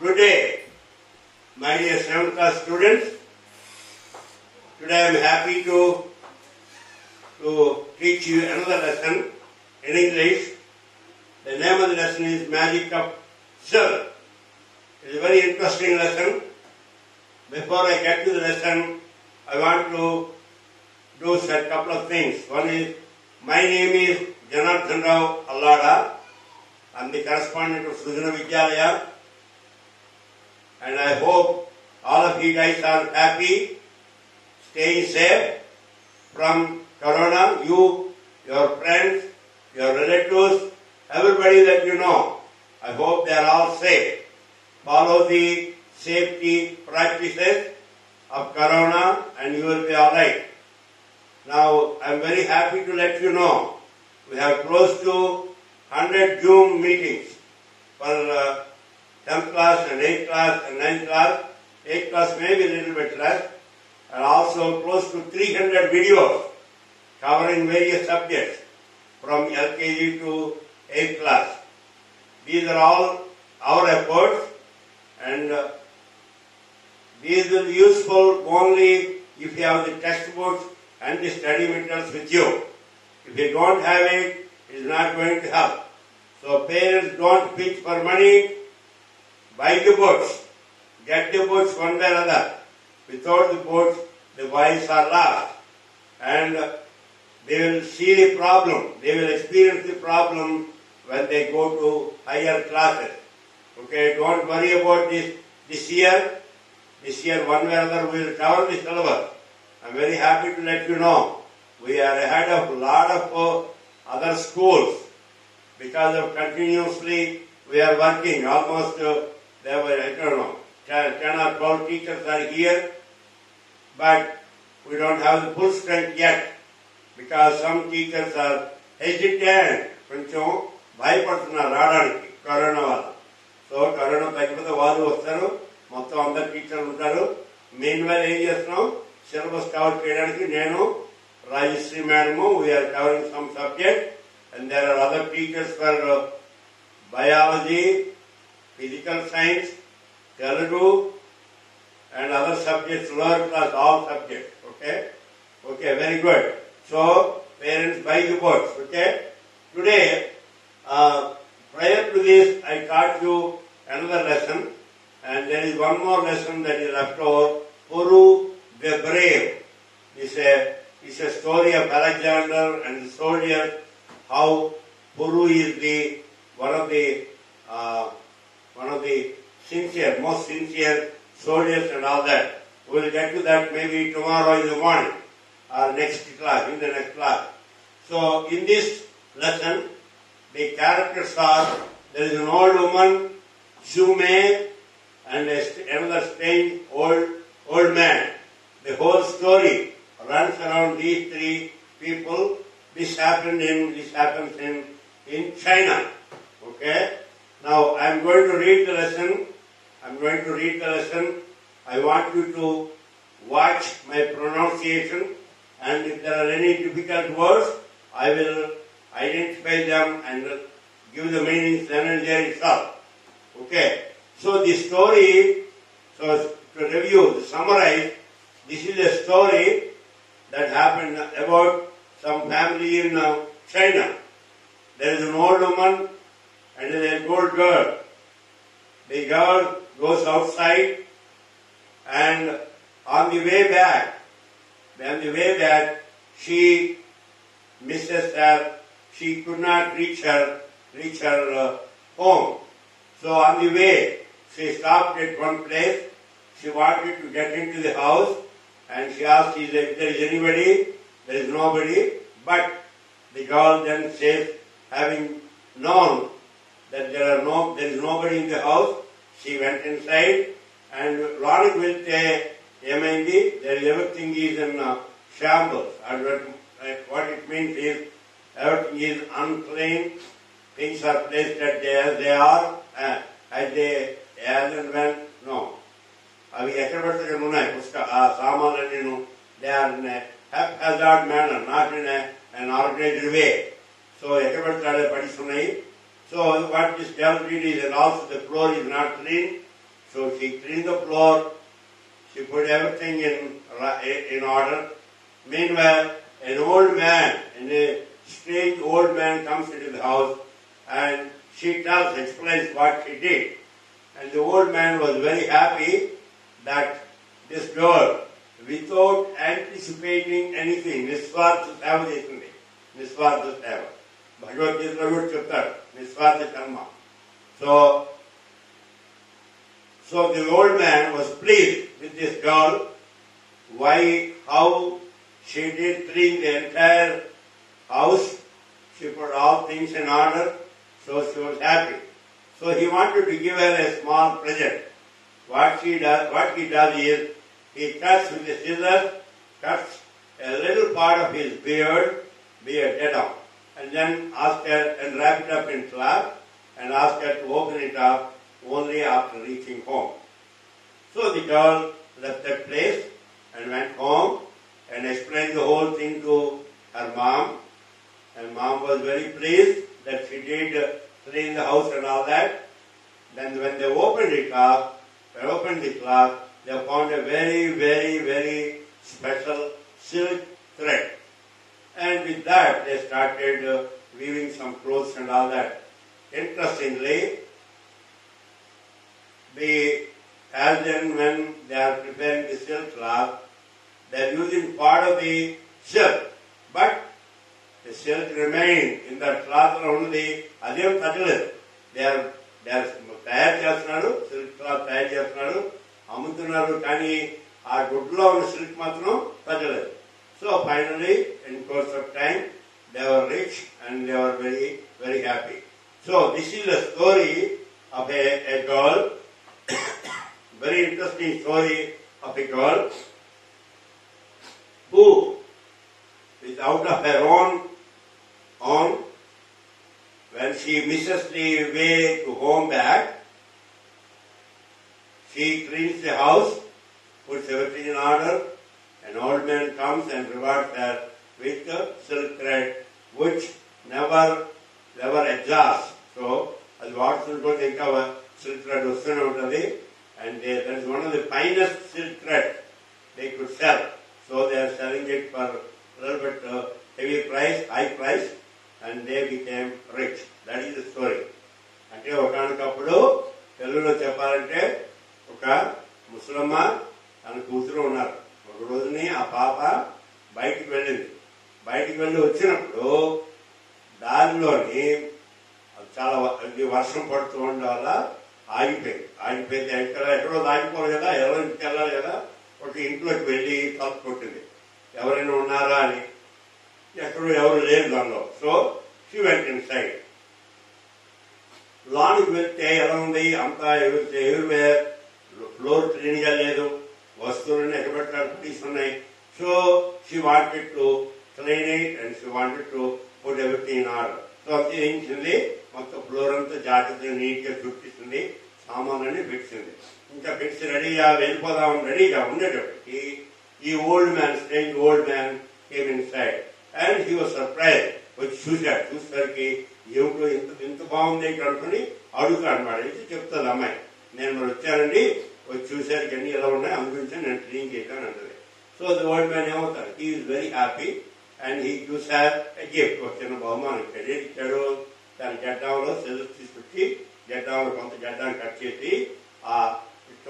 Today, my dear 7th class students, today I am happy to, to teach you another lesson in English. The name of the lesson is Magic of Silk. It is a very interesting lesson. Before I get to the lesson, I want to do a couple of things. One is, my name is Janardhan Rao Allada. I am the correspondent of Sujana Vidyalaya. And I hope all of you guys are happy, staying safe from corona. You, your friends, your relatives, everybody that you know. I hope they are all safe. Follow the safety practices of corona and you will be alright. Now, I am very happy to let you know we have close to 100 Zoom meetings for uh, 10th class and 8th class and 9th class. 8th class may be a little bit less. And also close to 300 videos covering various subjects from LKG to 8th class. These are all our efforts and uh, these will be useful only if you have the textbooks and the study materials with you. If you don't have it, it is not going to help. So parents don't pitch for money, buy the books. Get the books one way or other. Without the books, the boys are lost. And they will see the problem. They will experience the problem when they go to higher classes. Okay, don't worry about this this year. This year, one way or other, we will cover the syllabus. I'm very happy to let you know we are ahead of a lot of uh, other schools because of continuously we are working. Almost uh, there were I don't know 10, 10 or 12 teachers are here, but we don't have the full strength yet because some teachers are hesitant కొంచెం భయపడుతున్నారు రావడానికి corona వల్ల so corona తగ్గిపోతే వాళ్ళు వస్తారు మొత్తం అందరు టీచర్లు ఉంటారు మెయిన్ వైల్ ఏం చేస్తున్నాం సిలబస్ కవర్ చేయడానికి నేను Rajashree madam we're covering some subject and there are other teachers for biology physical science, Telugu, and other subjects, lower class, all subjects. Okay? Okay, very good. So, parents buy the books. Okay? Today, uh, prior to this, I taught you another lesson, and there is one more lesson that is left over. Puru the Brave is a, is a story of Alexander and the soldiers, how Puru is the one of the uh, one of the sincere, most sincere soldiers and all that. We will get to that maybe tomorrow in the morning or next class, in the next class. So in this lesson, the characters are, there is an old woman, Shume, and another strange old, old man. The whole story runs around these three people. This happened in, this happens in, in China. Okay? Now I am going to read the lesson I'm going to read the lesson. I want you to watch my pronunciation and if there are any difficult words, I will identify them and give the meanings then and there itself. Okay. So the story, so to review, to summarize, this is a story that happened about some family in uh, China. There is an old woman and an old girl. The girl goes outside and on the way back, on the way back, she misses her, she could not reach her, reach her uh, home. So on the way, she stopped at one place, she wanted to get into the house and she asked if there is anybody, there is nobody, but the girl then says, having known that there are no, there is nobody in the house, she went inside and లోనికి వెళ్తే ఏమైంది there everything is in shambles what it means is everything is unclean things are placed at they they are at they as and when no అవి ఎక్కడ పడితే అక్కడ ఉన్నాయి పుస్తక ఆ సామాన్లు నేను they are hazard manner not in an organised way so ఎక్కడ పడితే అక్కడ పడిస్తున్నాయి so what is done really is also the floor is not clean. So she cleaned the floor. She put everything in, uh, in order. Meanwhile, an old man, a uh, strange old man comes into the house and she tells, explains what she did. And the old man was very happy that this girl, without anticipating anything, Niswartha Seva Jaisambe, Niswartha Seva, Bhagavad Gita, chapter Niswartha Karma. So, so the old man was pleased with this girl, why, how she did clean the entire house, she put all things in order, so she was happy. So he wanted to give her a small present. What she does, what he does is, he cuts with a scissors, cuts a little part of his beard, beard a off and then ask her and wrap it up in cloth, and ask her to open it up only after reaching home. So the girl left that place and went home and explained the whole thing to her mom. And mom was very pleased that she did clean the house and all that. Then when they opened it up, they opened the cloth, they found a very, very, very special silk thread. And with that, they started uh, weaving some clothes and all that. Interestingly, the as and when they are preparing the silk cloth, they are using part of the silk, but the silk remained in that cloth లో ఉన్నది అదేం తగ్గలేదు they are they are తయారు చేస్తున్నాడు silk cloth తయారు చేస్తున్నాడు అమ్ముతున్నారు కానీ ఆ గుడ్లో ఉన్న సిల్క్ మాత్రం తగ్గలేదు so finally, in course of time, they were rich and they were very, very happy. So this is the story of a, a girl, very interesting story of a girl who is out of her own, own when she misses the way to home back, she cleans the house, puts everything in order, an old man comes and rewards her with the silk thread, which never, never exhausts. So, అది వాడుతుంటే ఇంకా silk thread వస్తూనే ఉంటుంది and they, that is one of the finest silk thread they could sell. So they are selling it for a little bit uh, heavy price, high price, and they became rich. That is the story. అంటే ఒకనకప్పుడు తెలుగులో చెప్పాలంటే ఒక ముసలమ్మ తన పాప బయటికి వెళ్ళింది. బయటికి వెళ్ళి వచ్చినప్పుడు దారిలోని చాలా వర్షం పడుతూ ఉండడం వల్ల ఆగిపోయింది. ఆగిపోయింది ఎక్కడ ఎక్కడో ఆగిపోవాలి కదా ఎవరో ఇంటికి వెళ్ళాలి కదా ఒక ఇంట్లోకి వెళ్ళి తలుపు కొట్టింది. ఎవరైనా ఉన్నారా అని? ఎక్కడో ఎవరు లేరు దానిలో. So she went inside లోనికి వెళ్తే ఎలా ఉంది? అంతా ఎవరివేర్ ఫ్లోర్ క్లీన్గా లేదు. వస్తువులన్నీ ఎక్కడ పెట్టాలి తీసుకున్నాయి so she wanted to clean it and she wanted to put everything in order so అది ఏం మొత్తం ఫ్లోర్ అంతా జాగ్రత్తగా నీట్గా చుట్టిస్తుంది సామాన్లన్నీ పెట్టింది. ఇంకా పెట్టి రెడీగా వెళ్ళిపోదాం రెడీగా ఉండేటప్పటికి ఈ old man strange old man came inside and he was surprise వచ్చి చూశాడు. చూసేసరికి ఏమిటో ఇంత ఇంత బాగుంది ఇక్కడ అనుకుని అడుగు అనమాట ఇది చెప్తుంది అమ్మాయి నేను మరి వచ్చానండి. వచ్చి చూసేసరికి అన్ని ఎలా ఉన్నాయి? అందుగురించి నేను క్లీన్ చేశాను అంటది. సో ద ఓల్డ్ మ్యాన్ ఏమవుతాడు he is very happy and he chose have a gift ఒక చిన్న బహుమానం. ఇచ్చాడు ఇచ్చాడు. తన గడ్డంలో సెల్స్ తీసుకొచ్చి గడ్డంలో కొంత గడ్డాన్ని కట్ చేసి ఆ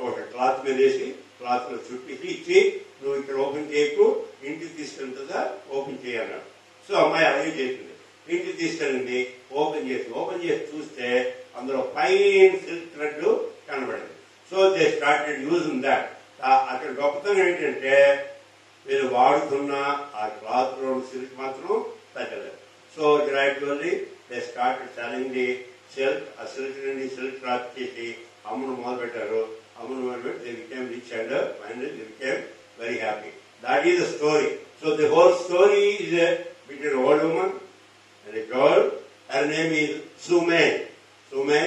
ఒక క్లాత్ మీద వేసి క్లాత్లో చుట్టేసి ఇచ్చి నువ్వు ఇక్కడ ఓపెన్ చేయకు. ఇంటికి తీసుకెళ్తుందా ఓపెన్ చేయన్నాడు సో అమ్మాయి అదే చేసింది. ఇంటికి తీసుకెళ్ళింది. ఓపెన్ చేసి ఓపెన్ చేసి చూస్తే అందులో ఫైన్ సిల్క్ థ్రెడ్ కనబడింది. So they started using that. అక్కడ గొప్పతనం ఏంటంటే వీళ్ళు వాడుతున్న ఆ క్లాత్ లో సిల్క్ మాత్రం తగ్గలేదు so gradually they started selling the silk ఆ సిల్క్ నుండి సిల్క్ క్లాత్ చేసి అమ్మును మొదలు పెట్టారు అమ్మును మొదలు పెట్టి they became rich and finally they became very happy that is the story so the whole story is between old woman and a girl. Her name is Sumay. Sumay,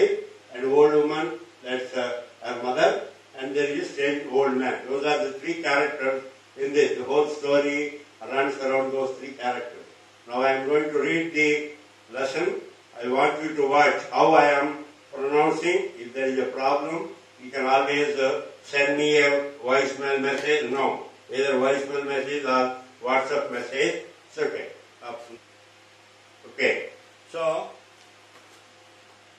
an old woman, that's uh, her mother, and there is a strange old man. Those are the three characters in this. The whole story runs around those three characters. Now I am going to read the lesson. I want you to watch how I am pronouncing. If there is a problem, You can always uh, send me a voicemail message. No, either voicemail message or WhatsApp message. It's okay. Okay. So,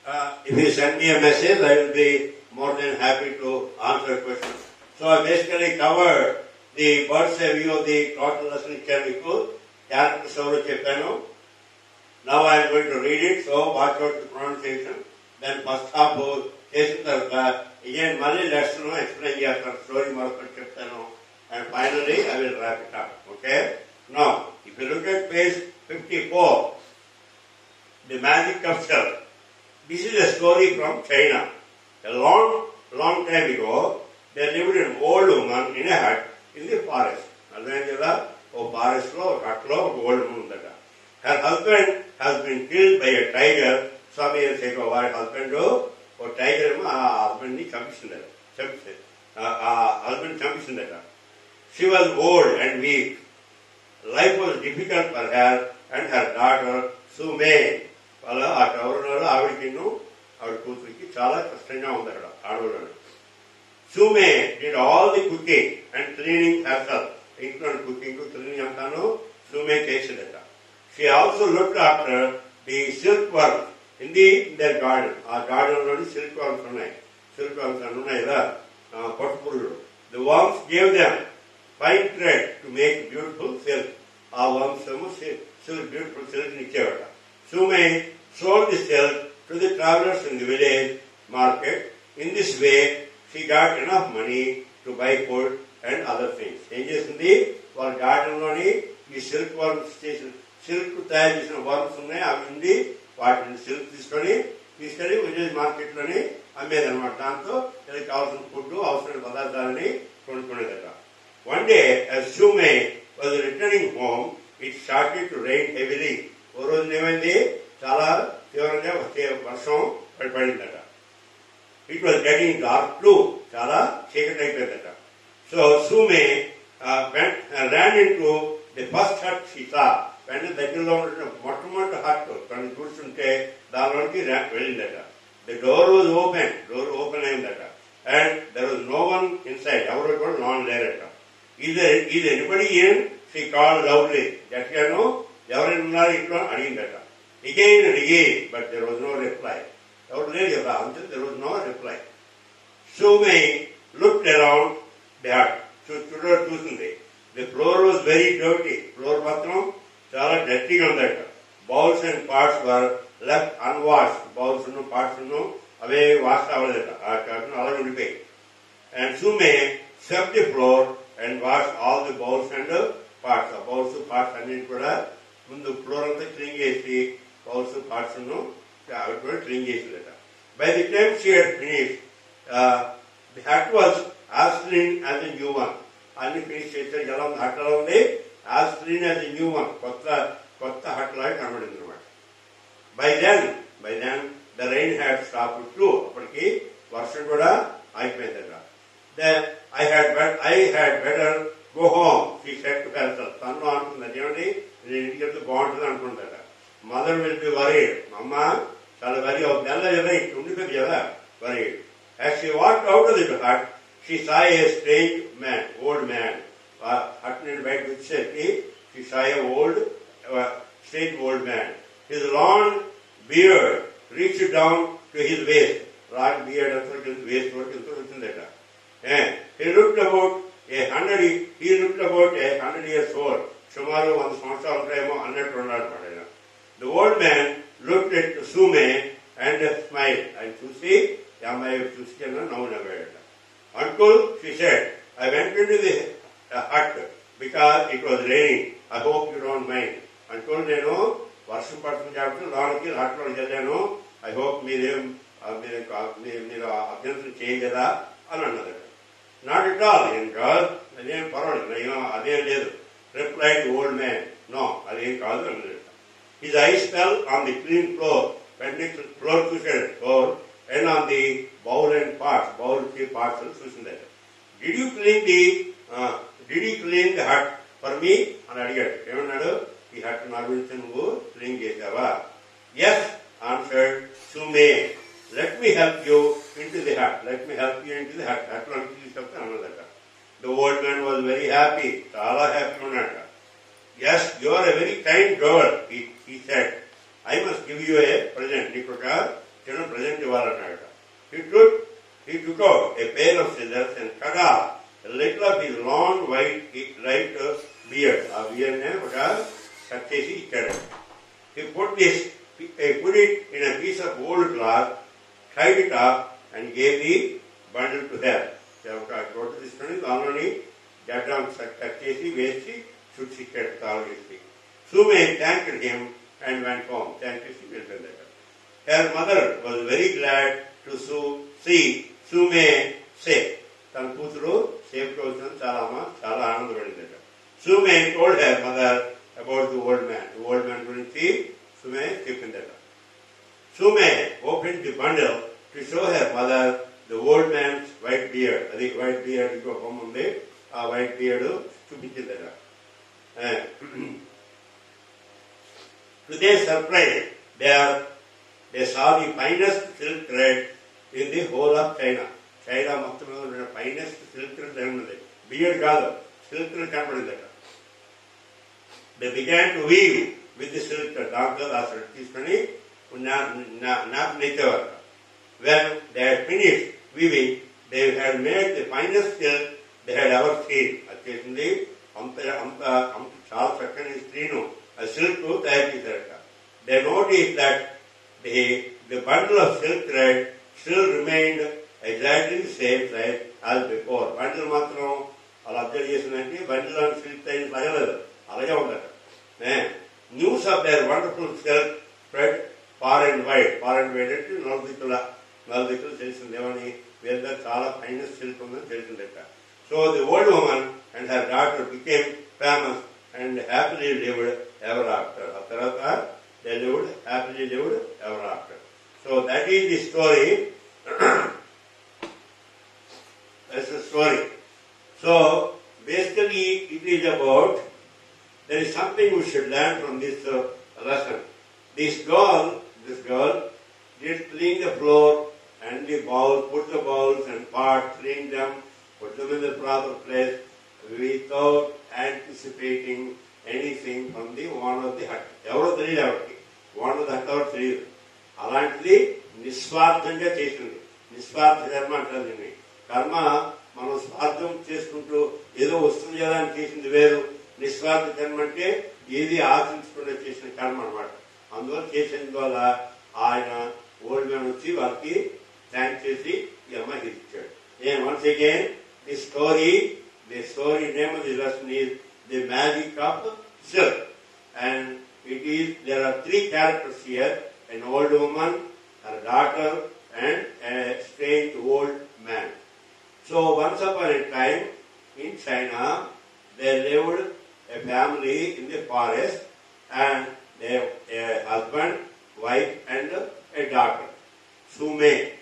uh, if you send me a message, I will be more than happy to answer questions. So I basically covered the bird's eye view of the total lesson మీకు characters ఎవరో చెప్పాను now I'm going to read it so watch out the pronunciation then first half చేసిన తర్వాత again మళ్ళీ lesson explain చేస్తాను story మరొకటి చెప్తాను and finally I will wrap it up okay no if you look at page fifty four the magic of self This is a story from China. A long, long time ago, there lived an old woman in a hut in the forest. అర్థమైంది కదా ఓ forest లో ఒక hut లో ఒక old women ఉందట her husband has been killed by a tiger some years ago వారి husband ఓ tiger ఏమో ఆ హస్బెండ్ ని చంపిస్తుందట చంపిస్తే ఆ husband చంపిస్తుందట she was old and weak life was difficult for her and her daughter Sumay వాళ్ళ ఆ ఎవరున్నారో ఆవిడకి ఆవిడ కూతురికి చాలా కష్టంగా ఉంది అక్కడ ఆడవాళ్ళు సుమే did all the cooking and cleaning హెర్సెల్ ఇంట్లో కుకింగ్ క్లీనింగ్ అంతాను సుమే చేసిందట she also look after the silk work in the there garden ఆ గార్డెన్ లోని సిల్క్ వర్క్స్ ఉన్నాయి సిల్క్ వర్క్స్ అని ఉన్నాయి కదా ఆ, పట్టు పురుగులు the works gave them fine thread to make beautiful silk ఆ వర్క్స్ ఏమో silk beautiful silk ఇచ్చేవాట సుమే sold the silk to the travelers in the village market. In this way, she got enough money to buy food and other things. ఏం చేసింది? వాళ్ళ గార్డెన్లోని ఈ silk worms చేసిన silk తయారు చేసిన worms ఉన్నాయి. అవి ఉండి వాటిని సిల్క్ తీసుకొని తీసుకొని విజయ్ మార్కెట్లోని అమ్మేది అనమాట దాంతో వీళ్ళకి కావాల్సిన ఫుడ్ అవసరమైన పదార్థాలని కొనుక్కునేదట. One day as Sume was returning home it started to rain heavily ఓ రోజు ఏమైంది? చాలా తీవ్రంగా వర్షం పడి it was getting dark blue చాలా చీకటి అయిపోయిందట so Sume ran into the first hut Sita వెంటనే దగ్గరలో ఉన్న మొట్టమొదటి హట్ తను చూస్తుంటే దానిలోకి వెళ్ళిందట. The door was open door open అయిందట. And there was no one inside ఎవరు కూడా నాన్ లేరట. ఇది ఇది ఎనిబడి ఏం? షీ కాల్ లవ్లీ గట్టిగాను ఎవరైనా ఉన్నారు ఇంట్లో? అడిగిందట. Again and but there was no reply ఎవరు లేరు కదా అంతే there was no reply. Sume looked around the hut. చూడ చూసింది the floor was very dirty floor మాత్రం చాలా డర్టీగా ఉందట bowls and parts were left unwash bowls parts away wash అవ్వలేదట ఆ కాకుండా అలా ఉండిపోయి and Sume swept the floor and wash all the bowls and parts ఆ బౌల్స్ పార్ట్స్ అన్నిటి కూడా ముందు ఫ్లోర్ అంతా క్లీన్ చేసి బౌల్స్ పార్ట్స్ అవి కూడా క్లీన్ చేసిందట by the time she had finish the hut was as clean as a new one అన్ని ఫినిష్ చేశారు ఎలా ఉంది హట్ ఎలా ఉంది as as a new one కొత్త కొత్త హట్ లాగా కనబడింది అనమాట by then by then the rain had stop too అప్పటికి వర్షం కూడా అయిపోయిందట I had I had better go home she said to health తను అనుకుంది ఏమండి నేను ఇంటికి వెళ్తే బాగుంటుంది అనుకుందట మదర్ విల్ బి వరీడ్ అమ్మ and a very ordinary way, worried. As she walked out of the hut, she saw a strange man, old man. Uh, hut in bed with safety, she saw a old, uh, strange old man. His long beard reached down to his waist. Long beard, waist, later. And he looked about a hundred, he looked about a hundred years old. ಸುಮಾರು ಒಂದು ಸಂವತ್ಸರ ಅಂದರೆ ಅನ್ನಟ್ಟು ಒಳ್ಳಾಡ್ಬೇಡ the old man man look at సూమే and smile ఆయన చూసి ఈ అమ్మాయి చూసి కింద నవ్వు నవ్వాడట uncle she said I went in the hot because it was raining I hope you don't mind uncle నేను వర్షం పడుతుంది కాబట్టి లోనికి హట్ లోకి వెళ్ళాను ఐ హోప్ మీరేం ఆ, మీరు మీరు- మీరు అభ్యంతరం చేయగదా అని అన్నదట నాట్ ఇట్ ఆల్ ఏం కాదు అదేం పర్వాలేదు నేను అదేం లేదు రిప్లైడ్ ఓల్డ్ మ్యాన్ నో అదేం కాదు అన్నదట his I spell on the clean floor వెంటనే ఫ్లోర్ చూశాడు floor and on the bowl and parts bowl కి parts చూసిందట did you clean the did you clean the hot for me అని అడిగాడు ఏమన్నాడు ఈ హట్ నా గురించి నువ్వు క్లీన్ చేసావా yes answered Sume let me help you into the hut. Let me help you into the hut. అట్లా తీసుకెళ్తే అన్నదట The old man was very happy. చాలా happy ఉన్నాట Yes, you are a very kind girl, he, he said. I must give you a present. నీకు ఒక చిన్న present ఇవ్వాలన్నాడు He took, he took out a pair of scissors and cut off a little of his long white right beard. ఆ beard నే ఒక cut చేసి ఇచ్చాడు He put this, he put it in a piece of old cloth, tied it up, and gave the bundle to her. ఒక చోట తీసుకొని దానిలోని గడ్డం కట్ చేసి వేసి చుట్టి ఇచ్చాడు తాళం వేసి Sumay thank him and went home thank చేసి వెళ్ళిపోయిందట her mother was very glad to సూ సీ సుమే సేఫ్ తన కూతురు సేఫ్ గా వచ్చిందని చాలా అమ్మ చాలా ఆనందపడిందట Sumay told her mother about the old man the old man గురించి సుమే చెప్పిందట Sumay open the bundle to show her mother the old man's white beard అది వైట్ బియర్డ్ ఇంకో బొమ్మ ఉంది ఆ white beard చూపించిందట to they surprise they are they saw the finest silk thread in the whole of China China మొత్తం మీద ఉన్న finest silk thread ఉన్నది beard కాదు silk thread కనపడిందట they began to weave with the silk thread దాంట్లో ఆ thread తీసుకొని నాకు నెచ్చేవారు when they had finished weaving, they had made the finest silk they had ever seen. అది చేసింది అంత అంత అంత చాలా చక్కని స్త్రీను ఆ సిల్క్ తయారు చేశారట. They is that the the bundle of silk thread still remained exactly same thread as before bundle మాత్రం అలా అబ్జర్వ్ చేసిందంటే బండిల్ అండ్ సిల్క్ సైజ్ తగలదు అలాగే ఉండట news of their wonderful silk thread far and wide far and wide అంటే నలుదిక్కుల నలుదిక్కులు తెలిసిందేమని వీళ్ళ చాలా ఫైనస్ సిల్క్ ఉందని తెలిసిందట. So the old woman and her daughter became famous and happily lived ever after. After they lived happily lived ever after. So that is the story. That's the story. So basically, it is about there is something we should learn from this uh, sanctuary Yama Church. And once again, the story, the story name of the lesson is The Magic of Silk. And it is, there are three characters here, an old woman, her daughter, and a strange old man. So once upon a time, in China, there lived a family in the forest and they a husband, wife and a daughter. Sume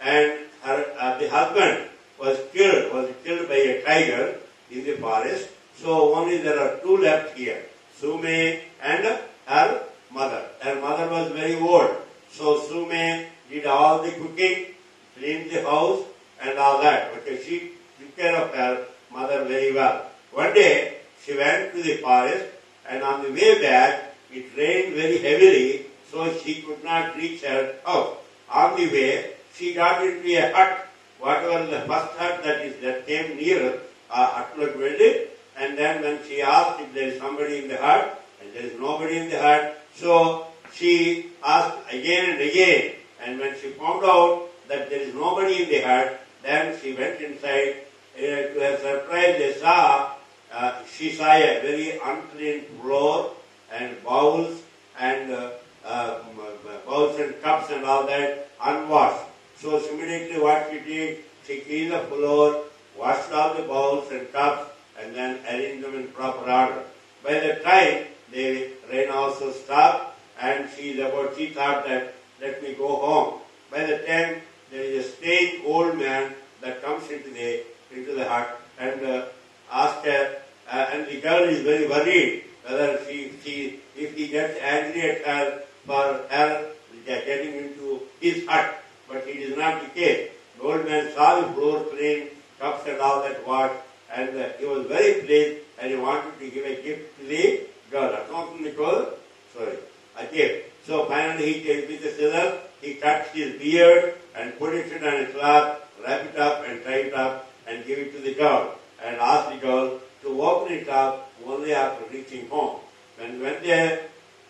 and her, uh, the husband was killed, was killed by a tiger in the forest. So only there are two left here, Sume and her mother. Her mother was very old. So Sume did all the cooking, cleaned the house and all that. Okay, she took care of her mother very well. One day she went to the forest and on the way back it rained very heavily so she could not reach her house. On the way she got into a hut, whatever the first hut that is that came near uh, and then when she asked if there is somebody in the hut, and there is nobody in the hut, so she asked again and again, and when she found out that there is nobody in the hut, then she went inside. Uh, to her surprise, they saw, uh, she saw a very unclean floor and bowls and uh, uh, bowls and cups and all that unwashed. So immediately what she did, she cleaned the floor, washed all the bowls and cups, and then arranged them in proper order. By the time the rain also stopped, and she is about, she thought that let me go home. By the time there is a strange old man that comes into the into the hut and uh, asks her, uh, and the girl is very worried whether she, she if he gets angry at her for her getting into his hut but it is not the case. The old man saw the floor clean, cups and all that wash, and uh, he was very pleased and he wanted to give a gift to the girl. Not the girl, sorry, a gift. So finally he came with the scissors, he cut his beard and put it on a cloth, wrap it up and tie it up and give it to the girl and asked the girl to open it up only after reaching home. When when the,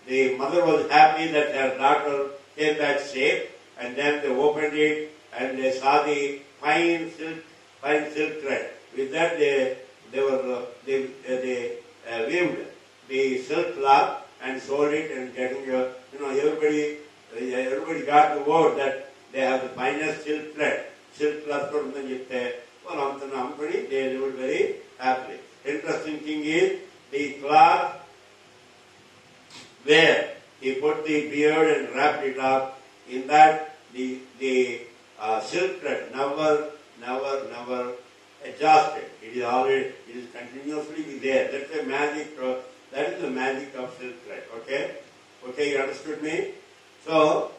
the mother was happy that her daughter came back safe and then they opened it and they saw the fine silk, fine silk thread. With that they, they were, uh, they, uh, they uh, weaved the silk cloth and sold it and getting, uh, you know, everybody, uh, everybody got the word that they have the finest silk thread. Silk cloth ఉందని చెప్తే వాళ్ళు అమ్ముతున్న అమ్ముకొని they lived very happily. Interesting thing is the cloth where he put the beard and wrapped it up, in that the, the uh, silk thread never, never, never adjusted. It is always, it is continuously there. That's a magic, that is the magic of silk thread. Okay? Okay, you understood me? So,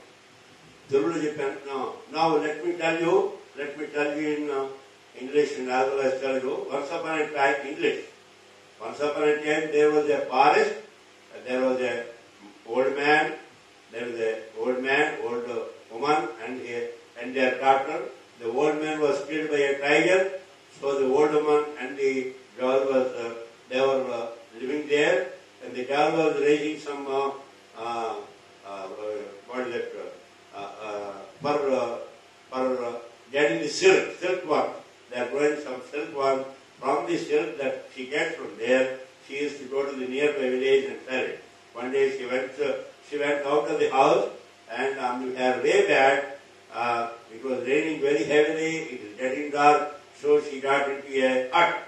now, now let me tell you, let me tell you in uh, English and as well as Telugu. Once upon a time, English. Once upon a time, there was a forest, there was a old man, there was a old man, old uh, woman, and a, and their daughter. The old man was killed by a tiger, so the old woman and the girl was, uh, they were uh, living there, and the girl was raising some, uh, uh, uh, what is it, uh, uh, for, uh, for uh, getting the silk, silkworm. They are growing some silkworm from the silk that she gets from there. She used to go to the nearby village and sell it. One day she went, uh, she went out of the house and on her way back, uh, it was raining very heavily, it is getting dark, so she got into a hut.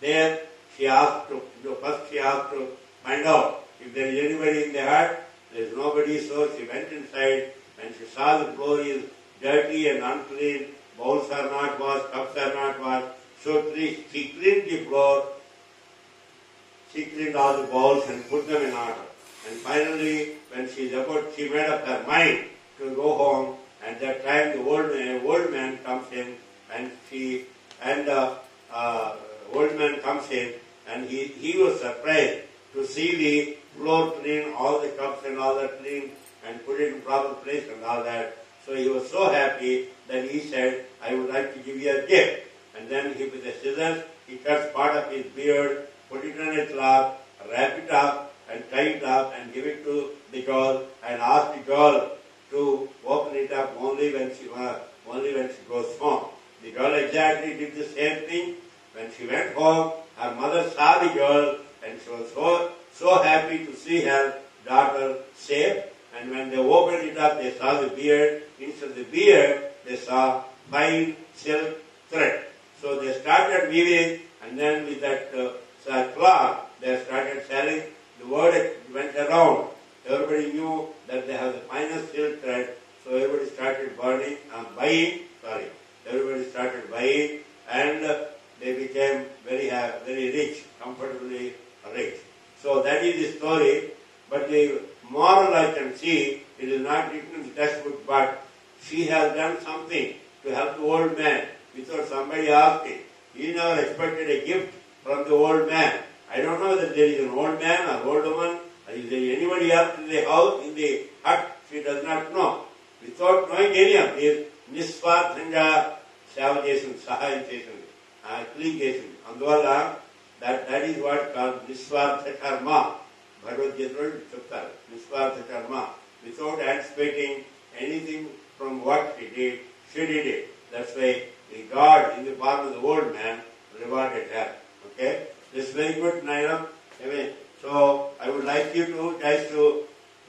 There she asked to, first she asked to find out if there is anybody in the hut. There is nobody, so she went inside and she saw the floor is dirty and unclean, bowls are not washed, cups are not washed. So she she cleaned the floor, she cleaned all the bowls and put them in order. And finally, when she is about, she made up her mind to go home. And that time, the old man, old man comes in, and she and uh, uh, old man comes in, and he he was surprised to see the floor clean, all the cups and all that clean, and put it in proper place and all that. So he was so happy that he said, "I would like to give you a gift." And then he, with the scissors, he cuts part of his beard, put it on a cloth, wrap it up, and tie it up, and give it to the girl, and ask the girl to open it up only when she uh, only when she goes home. The girl exactly did the same thing. When she went home, her mother saw the girl, and she was so so happy to see her daughter safe. And when they opened it up, they saw the beard. Instead of the beard, they saw fine silk thread. So they started weaving, and then with that uh, cloth, they started selling. The word went around. Everybody knew that they have the finest silk thread, so everybody started burning, uh, buying. Sorry, everybody started buying, and uh, they became very uh, very rich, comfortably rich. So that is the story. But the moral I can see, it is not written in the textbook, but she has done something to help the old man without somebody asking. He never expected a gift from the old man. I don't know that there is an old man or old woman, or is there anybody else in the house, in the hut, she does not know. Without knowing any of this, నిస్వార్థంగా సేవ చేసింది సహాయం చేసింది clean చేసింది అందువల్ల that that is what call నిస్వార్థ కర్మ భగవద్గీతలో చెప్తారు నిస్వార్థ కర్మ without anticipating anything from what he did, she did it. That's why the God in the form of the old man rewarded her. Okay? This is very good, Nairam. So I would like you to guys to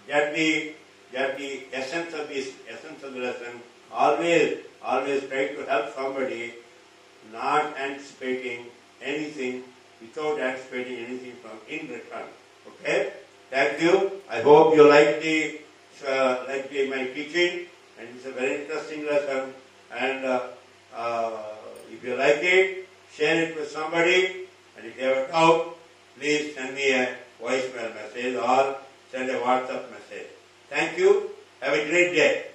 get the get the essence of this essence of the lesson. Always, always try to help somebody, not anticipating anything without anticipating anything from in return. Okay? Thank you. I hope you like the uh, like the, my teaching and it's a very interesting lesson. And uh, uh, if you like it, share it with somebody, and if you have a doubt, please send me a voicemail message or send a WhatsApp message. Thank you. Have a great day.